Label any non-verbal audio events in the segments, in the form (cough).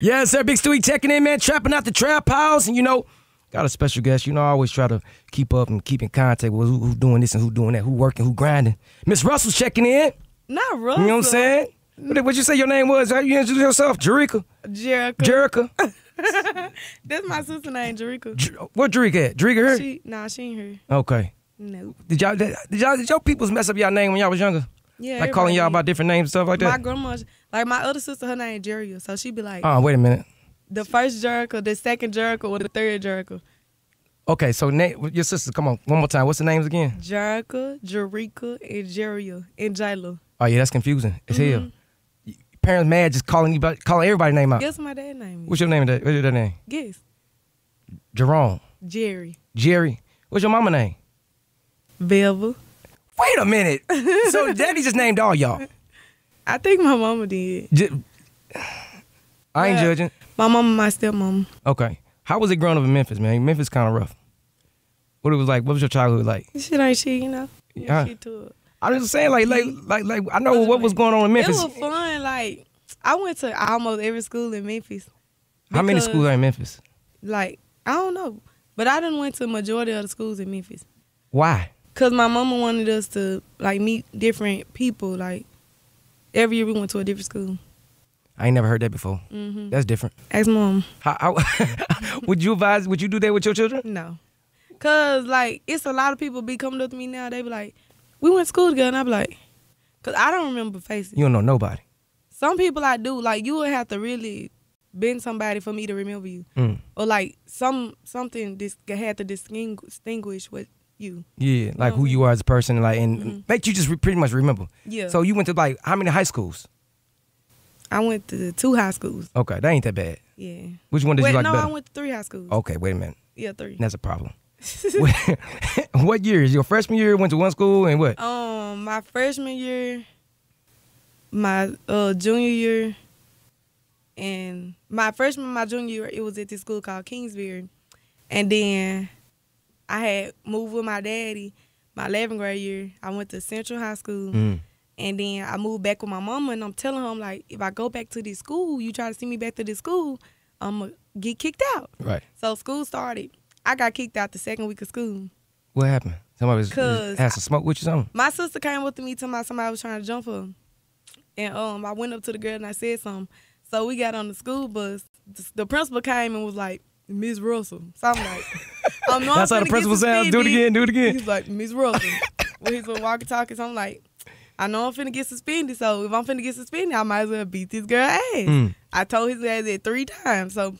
Yes, sir. Big Stewie checking in, man. Trapping out the trap house. And, you know, got a special guest. You know, I always try to keep up and keep in contact with who, who's doing this and who doing that, who working, who grinding. Miss Russell's checking in. Not Russell. You know what I'm saying? What what you say your name was? How you introduce yourself? Jerica? Jerica. Jerica? (laughs) That's my sister name, Jerica. J- what Jerica at? Jerica here? She, nah, she ain't here. Okay. No. Did y'all, did, did y'all, did y'all peoples mess up y'all name when y'all was younger? Yeah. like calling y'all about different names and stuff like that. My grandma, like my other sister, her name Jeria. So she be like, Oh, wait a minute. the first Jerica, the second Jerica, or the third Jerica. Okay, so your sister, come on, one more time. What's the names again? Jerica, Jerica, and Jeria, and Jayla. Oh yeah, that's confusing. It's hell. Mm-hmm. Y- Parents mad just calling you, calling everybody name out. Guess my dad name is? What's your name? What's your name? Guess. Jerome, Jerry. Jerry. What's your mama name? Velva. Wait a minute. so (laughs) daddy just named all y'all. I think my mama did. J- I ain't Well- judging. My mama, my stepmama. Okay. How was it growing up in Memphis, man? Memphis kind of rough. What it was like? What was your childhood like? Shit ain't shit, you know. Yeah. To it. I was just saying, like, like, like, like. I know what was going on in Memphis. It was fun. Like I went to almost every school in Memphis. How many because, schools are in Memphis? Like I don't know, but I didn't went to majority of the schools in Memphis. Why? Cause my mama wanted us to like meet different people. Like every year we went to a different school. I ain't never heard that before. hmm That's different. Ask mom. How, how (laughs) would you advise? Would you do that with your children? No, cause like it's a lot of people be coming up to me now. They be like, "We went to school together," and I be like, "Cause I don't remember faces." You don't know nobody. Some people I do. Like you would have to really been somebody for me to remember you, Mm. or like some something dis- had to distinguish, distinguish with you. Yeah, like who you are as a person, like, and Mhm. make you just re- pretty much remember. Yeah. So you went to like how many high schools? I went to two high schools. Okay, that ain't that bad. Yeah. Which one did Wait, you like no, better? I went to three high schools. okay, wait a minute. Yeah, three. That's a problem. (laughs) (laughs) what year is your freshman year? Went to one school and what? Um, my freshman year, my uh junior year, and my freshman, my junior year, it was at this school called Kingsbury, and then I had moved with my daddy. My 11th grade year, I went to Central High School, Mm. and then I moved back with my mama, and I'm telling her, I'm like, if I go back to this school, you try to send me back to this school, I'm gonna get kicked out. Right. So school started. I got kicked out the second week of school. What happened? Somebody was, was had some smoke with you, something. My sister came up to me talking about somebody was trying to jump her. And um, I went up to the girl and I said something. So we got on the school bus. The, the principal came and was like, Miss Russell. So I'm like, (laughs) I'm That's how the principal sounds. Do it again. Do it again. He's like, Miss Russell. when he's on walkie talkie, so I'm like, I know I'm finna get suspended. So if I'm finna get suspended, I might as well beat this girl ass. Mm. I told his ass that three times. So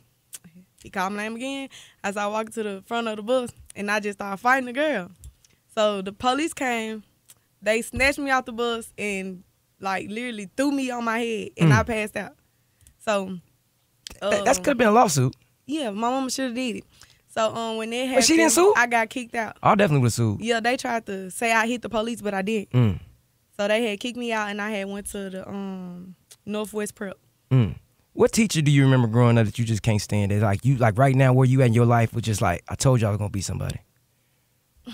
he called my name again as I walked to the front of the bus and I just started fighting the girl. So the police came, they snatched me out the bus and like literally threw me on my head and Mm. I passed out. So That, that's um, could have been a lawsuit. yeah, my mama should have did it. So um when that happened, But she didn't sue? I got kicked out. I definitely would have sued. Yeah, they tried to say I hit the police, but I didn't. Mm. So they had kicked me out and I had went to the um Northwest Prep. Mm. What teacher do you remember growing up that you just can't stand? That like you like right now where you at in your life was just like I told you I was gonna be somebody (sighs)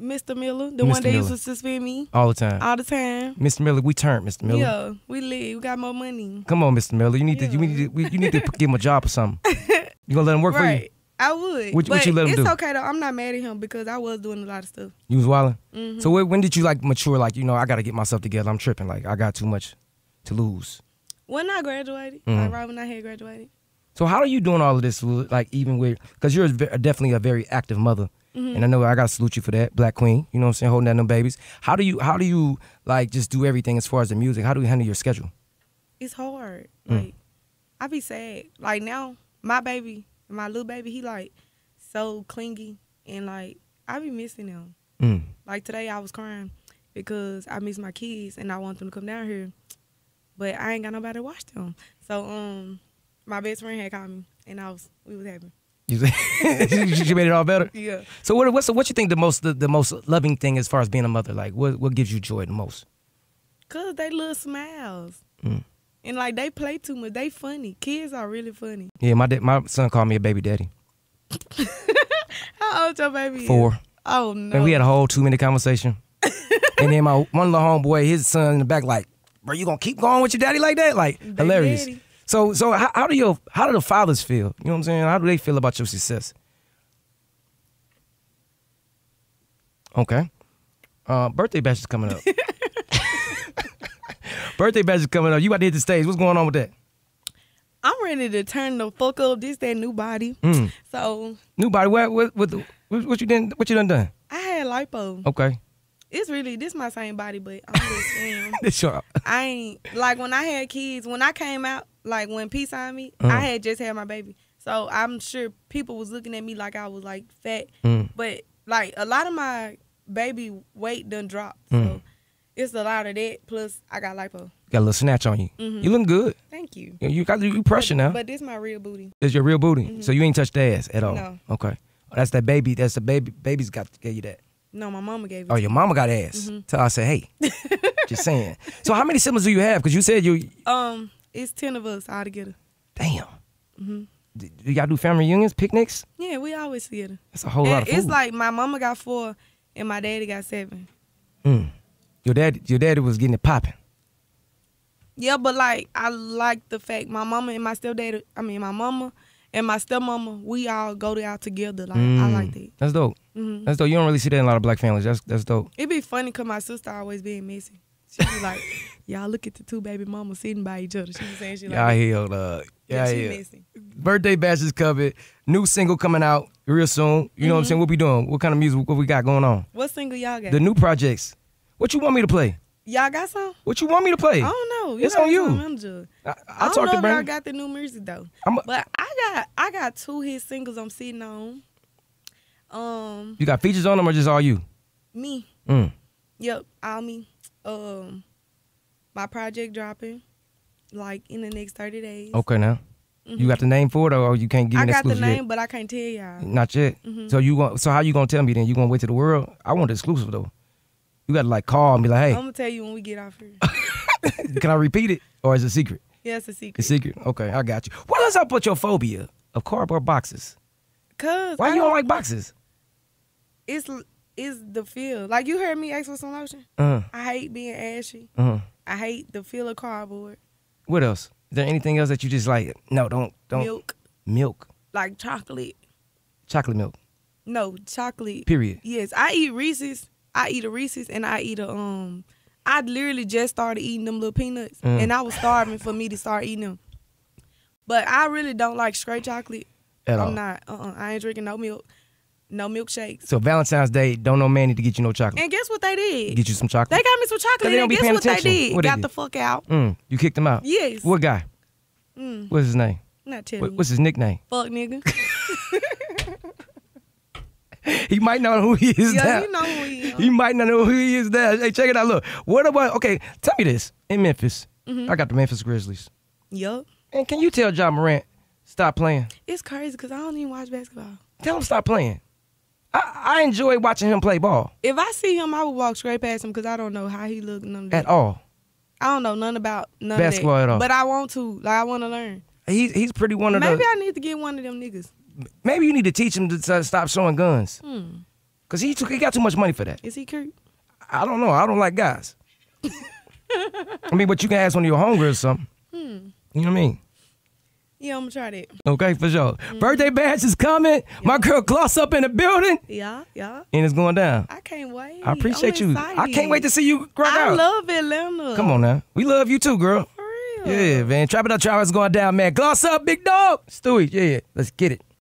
Mr. Miller, the Mr. one that used Miller. to suspend me all the time. all the time. Mr. Miller, we turned Mr. Miller. Yeah, we live. We got more money. Come on, Mr. Miller. You need to you need to you need to (laughs) give him a job or something. (laughs) You gonna let him work for you? I would. What but you let him it's do? okay though. I'm not mad at him because I was doing a lot of stuff. You was wilding. Mm-hmm. So when, when did you like mature? Like you know, I got to get myself together. I'm tripping. Like I got too much to lose. When I graduated, Mhm. like right when I had graduated. So how are you doing all of this? Like even with because you're definitely a very active mother, Mhm. and I know I got to salute you for that, Black Queen. You know what I'm saying, holding down them babies. How do you how do you like just do everything as far as the music? How do you handle your schedule? It's hard. Mm. Like I be sad. Like now, my baby, my little baby, he like so clingy and like I be missing him. Mm. Like today, I was crying because I miss my kids and I want them to come down here, but I ain't got nobody to watch them. So um, my best friend had called me and I was we was happy. You, you (laughs) made it all better. (laughs) Yeah. So what what's what you think the most the, the most loving thing as far as being a mother? Like what what gives you joy the most? Cause they little smiles. Mm. And like they play too much. They funny. Kids are really funny. Yeah, my my son called me a baby daddy. (laughs) How old your baby is? Four. Oh no. And we had a whole two minute conversation. (laughs) and then my one little homeboy, his son in the back, like, bro, you gonna keep going with your daddy like that? Like, Baby hilarious. daddy. So so how, how do your how do the fathers feel? You know what I'm saying? How do they feel about your success? Okay. Uh, birthday bash is coming up. (laughs) birthday bash is coming up. You out to hit the stage. What's going on with that? I'm ready to turn the fuck up. This that new body. Mm. So New body. What what what, what, what you done? What you done done? I had lipo. Okay. It's really this my same body, but I'm just saying. (laughs) This your I ain't like when I had kids. When I came out, like when P signed me, Uh-huh. I had just had my baby. So I'm sure people was looking at me like I was like fat, Mm. but like a lot of my baby weight done dropped. Mm. So it's a lot of that. Plus I got lipo. got a little snatch on you. Mhm. You looking good. Thank you. You- got you pressure now. But this my real booty. It's your real booty. So you ain't touched the ass at all. No. Okay. Oh, that's that baby. That's the baby. Baby's got gave you that. No, my mama gave it. Oh, your mama got ass. Tell her I said, hey. (laughs) Just saying. So how many siblings do you have? Because you said you. Um, it's ten of us all together. Damn. Mm-hmm. D- Do y'all do family reunions, picnics? Yeah, we always together. That's a whole lot of food. it's like my mama got four and my daddy got seven. Mm. Your dad, your daddy was getting it popping. Yeah, but like I like the fact my mama and my stepdad, I mean my mama and my stepmama, we all go out together. Like I Mm. like that. That's dope. hmm That's dope. You don't really see that in a lot of black families. That's that's dope. It'd be funny cause my sister always being messy. She be like, (laughs) "Y'all look at the two baby mamas sitting by each other." She be saying she like, I that. hear. Uh, yeah, yeah, I messy. Birthday bash is covered. New single coming out real soon. You know what I'm Mm-hmm. saying? What we doing? What kind of music? What we got going on? What single y'all got? The new projects. What you want me to play? y'all got some? What you want me to play? I don't know. You It's on you. I, I I'll don't know if y'all got the new music though. A- But I got I got two hit singles I'm sitting on. Um, you got features on them or just all you? me. Mm. Yep, all me. Um, my project dropping like in the next thirty days. Okay, now. You got the name for it, or you can't give me I got the name, yet? but I can't tell y'all. Not yet. Mhm. So you going So how you gonna tell me then? You gonna wait to the world? I want the exclusive though. You gotta like call and be like, hey. I'm gonna tell you when we get off here. (laughs) can I repeat it, or is it secret? yeah, it's a secret. It's secret. Okay, I got you. What else up with your phobia of cardboard boxes? Cause Why I you don't like boxes? It's it's the feel. Like you heard me ask for some lotion. Uh, I hate being ashy. uh. I hate the feel of cardboard. What else? Is there anything else that you just like? No, don't don't Milk, milk, like chocolate. chocolate milk. No chocolate. Period. Yes, I eat Reese's. I eat a Reese's and I eat a um. I literally just started eating them little peanuts, Mm. and I was starving for me to start eating them. But I really don't like straight chocolate. At I'm all. not. Uh. uh I ain't drinking no milk, no milkshakes. So Valentine's Day, don't no man need to get you no chocolate. And guess what they did? Get you some chocolate. They got me some chocolate. they don't And be guess paying what they did? What they got did? the fuck out. Mm, you kicked him out. Yes. What guy? Mm, What's his name? not telling What, what's his nickname? Fuck nigga. (laughs) (laughs) He might not know who he is yeah, now. you know who he is. He might not know who he is now. Hey, check it out. Look, what about? Okay, tell me this. In Memphis, Mm-hmm. I got the Memphis Grizzlies. Yup. And can you tell Ja Morant stop playing? It's crazy because I don't even watch basketball. Tell him stop playing. I, I enjoy watching him play ball If I see him, I would walk straight past him because I don't know how he look. None of at all. I don't know none about none Basketball at all. But I want to. Like I want to learn. He's he's pretty one of Maybe the. I need to get one of them niggas. Maybe you need to teach him to stop showing guns Hmm. because he took, he got too much money for that. Is he cute? I don't know. I don't like guys. I mean, but you can ask one of your homegirls or something. Hmm. You know what I mean? Yeah, I'm gonna try that. Okay, for sure. Mm-hmm. Birthday bash is coming. My girl Gloss up in the building, Yeah, yeah. and it's going down. I can't wait. I appreciate I'm you. I can't wait to see you grow rock I out. love Atlanta. Come on now. We love you too, girl. For real. Yeah, man. Trap it up, Travis going down, man. Gloss up, big dog. Stewie, yeah, yeah, let's get it.